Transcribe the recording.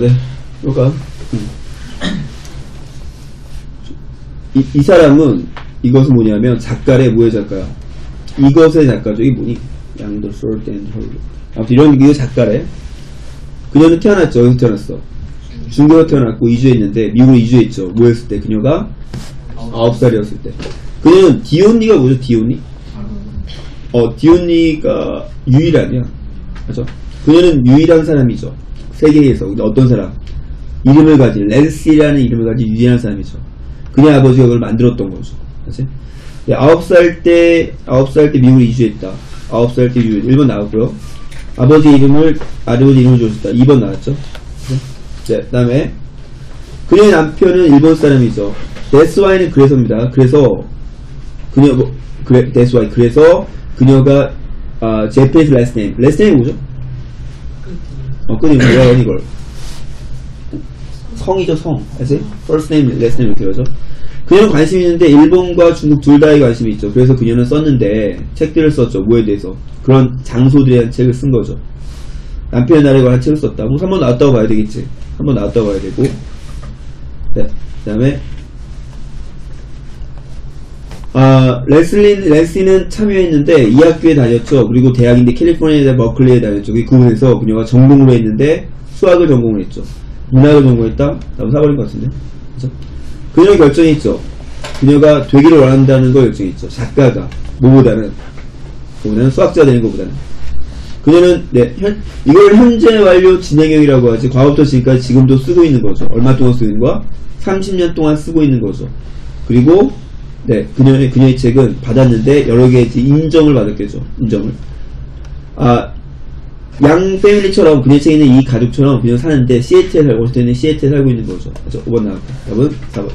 네. 볼까? 음. 이, 이 사람은 이것은 뭐냐면 작가래 뭐의 작가야? 이것의 작가죠. 이게 뭐니? 양도 앤 헐로. 아무튼 이런 게 작가래. 그녀는 태어났죠. 어디서 태어났어? 중국에서 태어났고 이주했는데 미국으로 이주했죠. 뭐 했을 때? 그녀가 아홉 살이었을 때. 그녀는 the only가 뭐죠? The only? 어, the only가 유일하냐? 그죠? 그녀는 유일한 사람이죠. 세계에서. 어떤 사람? 이름을 가진, 랜시라는 이름을 가진 유일한 사람이죠. 그녀 아버지가 그걸 만들었던 거죠. 그치? 네, 아홉 살 때, 아홉 살 때 미국으로 이주했다. 아홉 살때 이주, 1번 나왔고요. 아버지 이름을, 아버지 이름을 줬다. 2번 나왔죠. 네, 그 다음에, 그녀의 남편은 일본 사람이죠. Why는 그래서입니다. 그래서, 그녀, 뭐, 그래, why. 그래서, 그녀가, 아, name. last name 뭐죠? 어, 끄니 뭐야, 이걸. 성이죠, 성. 알지? first name, last name 이렇게 하죠. 그녀는 관심이 있는데, 일본과 중국 둘 다에 관심이 있죠. 그래서 그녀는 썼는데, 책들을 썼죠. 뭐에 대해서. 그런 장소들에 대한 책을 쓴 거죠. 남편의 나라에 관한 책을 썼다. 뭐, 한번 나왔다고 봐야 되겠지. 한번 나왔다고 봐야 되고. 네. 그 다음에, 아, 레슬리, 레슬리는 참여했는데, 이 학교에 다녔죠. 그리고 대학인데 캘리포니아대 버클리에 다녔죠. 그 부분에서 그녀가 전공으로 했는데, 수학을 전공을 했죠. 문학을 전공했다? 나도 사버린 것 같은데. 그죠? 그녀는 결정했죠. 그녀가 되기를 원한다는 걸 결정했죠. 작가가. 뭐보다는, 뭐보다는 수학자 되는 것보다는. 그녀는, 네, 현, 이걸 현재 완료 진행형이라고 하지. 과거부터 지금까지 지금도 쓰고 있는 거죠. 얼마 동안 쓰고 있는 거야? 30년 동안 쓰고 있는 거죠. 그리고, 네, 그녀의, 그녀의 책은 받았는데, 여러 개의 인정을 받았겠죠. 인정을. 아, 양 패밀리처럼 그녀 책에 있는 이 가족처럼 그녀 사는데 시애틀에 살고 어쨌든 시애틀에 살고 있는 거죠. 그죠? 5번 나왔고 답은 4번.